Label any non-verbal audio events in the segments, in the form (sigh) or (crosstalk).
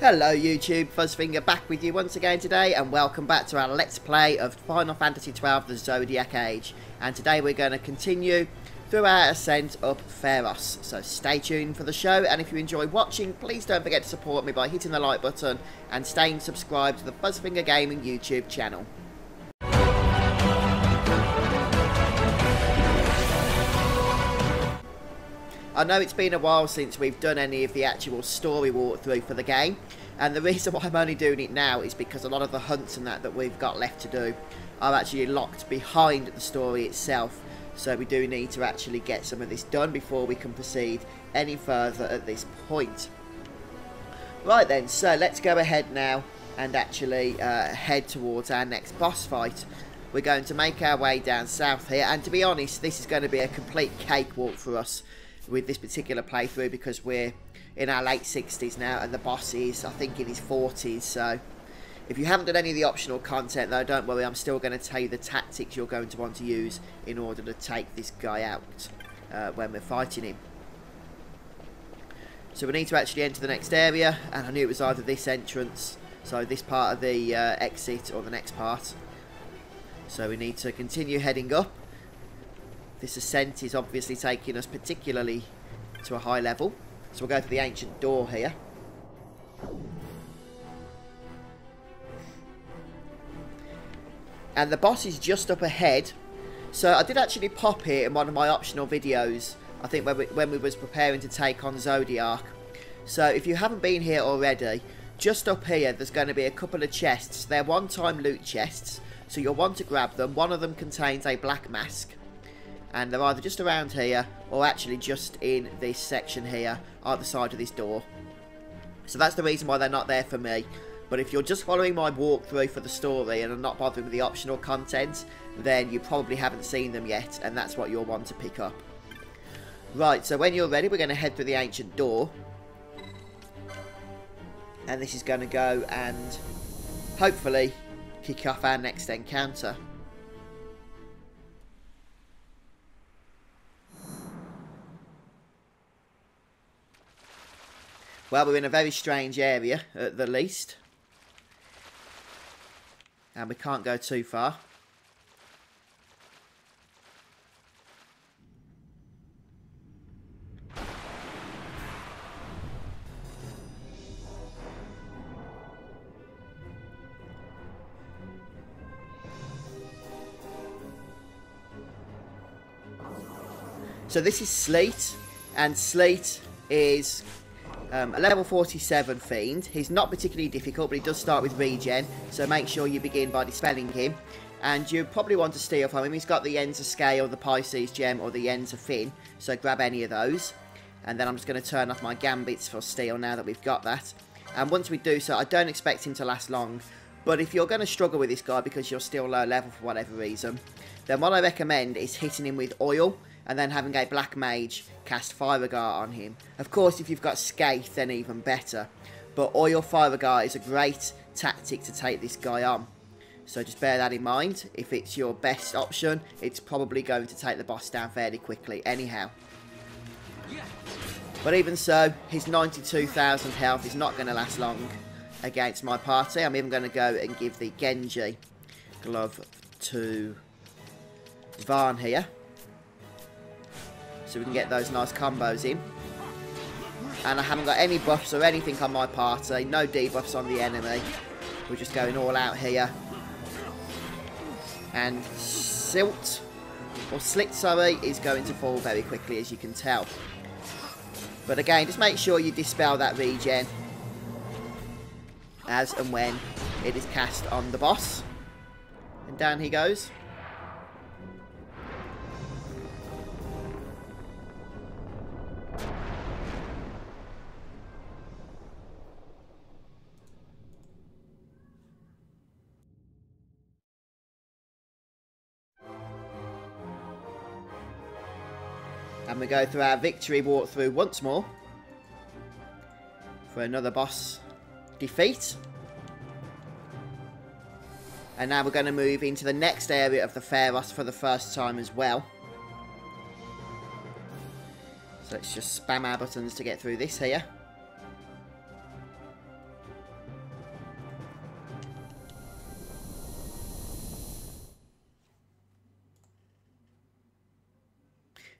Hello YouTube, Fuzzfinger back with you once again today and welcome back to our Let's Play of Final Fantasy XII The Zodiac Age. And today we're going to continue through our ascent up Pharos. So stay tuned for the show and if you enjoy watching, please don't forget to support me by hitting the like button and staying subscribed to the Fuzzfinger Gaming YouTube channel. I know it's been a while since we've done any of the actual story walkthrough for the game, and the (laughs) reason why I'm only doing it now is because a lot of the hunts and that that we've got left to do are actually locked behind the story itself, so we do need to actually get some of this done before we can proceed any further at this point. Right then, so let's go ahead now and actually uh, head towards our next boss fight. We're going to make our way down south here, and to be honest, this is going to be a complete cakewalk for us with this particular playthrough because we're in our late 60s now and the boss is I think in his 40s so if you haven't done any of the optional content though don't worry. I'm still going to tell you the tactics you're going to want to use in order to take this guy out uh, when we're fighting him. So we need to actually enter the next area and I knew it was either this entrance so this part of the uh, exit or the next part. So we need to continue heading up this ascent is obviously taking us particularly to a high level. So we'll go to the ancient door here. And the boss is just up ahead. So I did actually pop here in one of my optional videos. I think when we, when we was preparing to take on Zodiac. So if you haven't been here already, just up here there's going to be a couple of chests. They're one-time loot chests. So you'll want to grab them. One of them contains a black mask and they're either just around here or actually just in this section here at the side of this door. So that's the reason why they're not there for me. But if you're just following my walkthrough for the story and are not bothering with the optional content, then you probably haven't seen them yet, and that's what you'll want to pick up. Right, so when you're ready, we're going to head through the ancient door. And this is going to go and hopefully kick off our next encounter. Well, we're in a very strange area, at the least. And we can't go too far. So this is Slyt, and Slyt is um, a level 47 Fiend. He's not particularly difficult, but he does start with regen, so make sure you begin by dispelling him. And you probably want to steal from him. He's got the Yensa Scale, the Pisces Gem, or the Yensa Fin, so grab any of those. And then I'm just going to turn off my Gambits for steal now that we've got that. And once we do so, I don't expect him to last long. But if you're going to struggle with this guy because you're still low level for whatever reason, then what I recommend is hitting him with oil and then having a Black Mage cast Fire Guard on him. Of course, if you've got Scathe, then even better. But Oil Fire Guard is a great tactic to take this guy on. So just bear that in mind. If it's your best option, it's probably going to take the boss down fairly quickly anyhow. But even so, his 92,000 health is not going to last long against my party. I'm even going to go and give the Genji glove to Vaan here so we can get those nice combos in. And I haven't got any buffs or anything on my party, no debuffs on the enemy. We're just going all out here. And Silt, or Slyt, sorry, is going to fall very quickly, as you can tell. But again, just make sure you dispel that regen as and when it is cast on the boss. And down he goes. And we go through our victory walkthrough once more. For another boss defeat. And now we're going to move into the next area of the Pharos for the first time as well. So let's just spam our buttons to get through this here.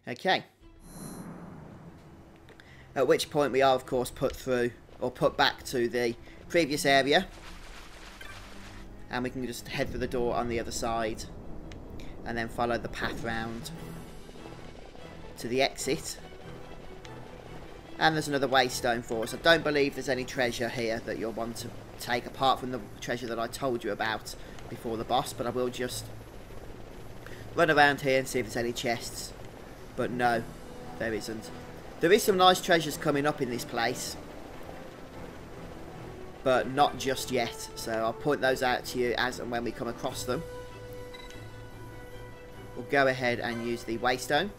Okay. At which point we are, of course, put through, or put back to the previous area. And we can just head for the door on the other side. And then follow the path round to the exit. And there's another waystone for us. I don't believe there's any treasure here that you'll want to take apart from the treasure that I told you about before the boss. But I will just run around here and see if there's any chests. But no, there isn't. There is some nice treasures coming up in this place. But not just yet. So I'll point those out to you as and when we come across them. We'll go ahead and use the waystone.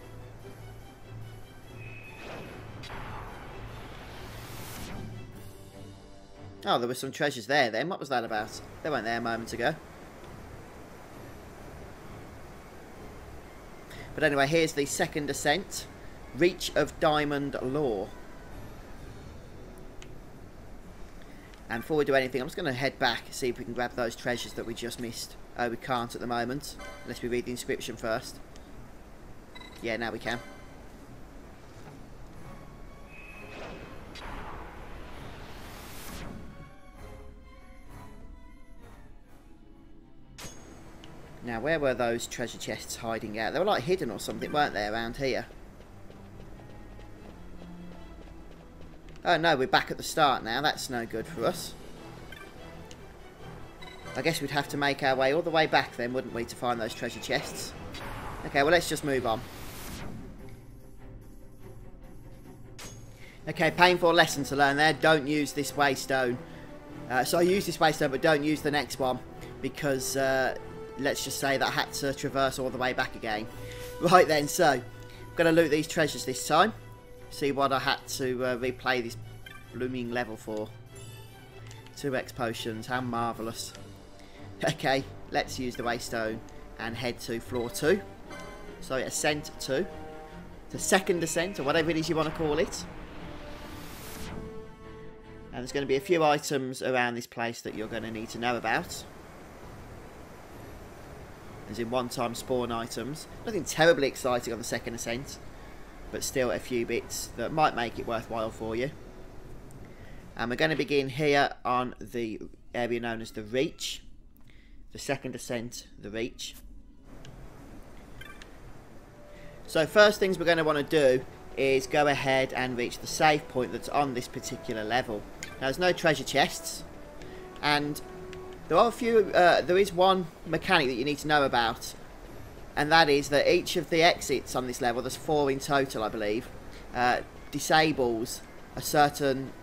Oh, there were some treasures there then. What was that about? They weren't there a moment ago. But anyway, here's the second ascent. Reach of Diamond Law. And before we do anything, I'm just going to head back, see if we can grab those treasures that we just missed. Oh, we can't at the moment, unless we read the inscription first. Yeah, now we can. Now, where were those treasure chests hiding out? They were like hidden or something, weren't they, around here? Oh no, we're back at the start now. That's no good for us. I guess we'd have to make our way all the way back then, wouldn't we, to find those treasure chests? Okay, well let's just move on. Okay, painful lesson to learn there. Don't use this waystone. Uh, so I use this waystone, but don't use the next one. Because, uh, let's just say that I had to traverse all the way back again. (laughs) Right then, so, I'm going to loot these treasures this time see what I had to uh, replay this blooming level for. 2x potions, how marvellous. (laughs) Okay, let's use the waystone and head to floor 2. So ascent 2. The second ascent, or whatever it is you want to call it. And there's going to be a few items around this place that you're going to need to know about. As in one-time spawn items. Nothing terribly exciting on the second ascent but still a few bits that might make it worthwhile for you. And we're going to begin here on the area known as the Reach. The second ascent, the Reach. So first things we're going to want to do is go ahead and reach the save point that's on this particular level. Now there's no treasure chests and there are a few, uh, there is one mechanic that you need to know about and that is that each of the exits on this level, there's four in total, I believe, uh, disables a certain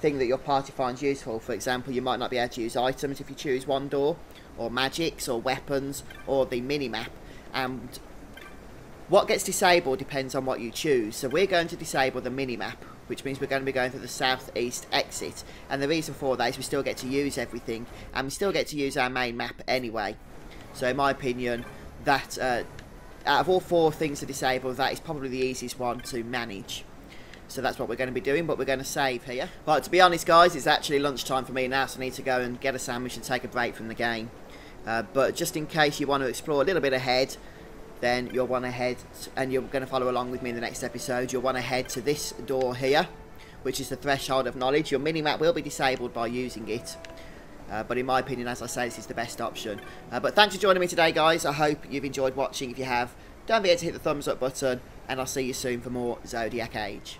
thing that your party finds useful. For example, you might not be able to use items if you choose one door, or magics, or weapons, or the mini-map. And what gets disabled depends on what you choose. So we're going to disable the mini-map, which means we're going to be going through the southeast exit. And the reason for that is we still get to use everything, and we still get to use our main map anyway. So in my opinion, that uh, out of all four things to disable, that is probably the easiest one to manage. So that's what we're going to be doing, but we're going to save here. Right, to be honest, guys, it's actually lunchtime for me now, so I need to go and get a sandwich and take a break from the game. Uh, but just in case you want to explore a little bit ahead, then you'll want to head, and you're going to follow along with me in the next episode, you'll want to head to this door here, which is the Threshold of Knowledge. Your mini-map will be disabled by using it. Uh, but in my opinion, as I say, this is the best option. Uh, but thanks for joining me today, guys. I hope you've enjoyed watching. If you have, don't forget to hit the thumbs up button, and I'll see you soon for more Zodiac Age.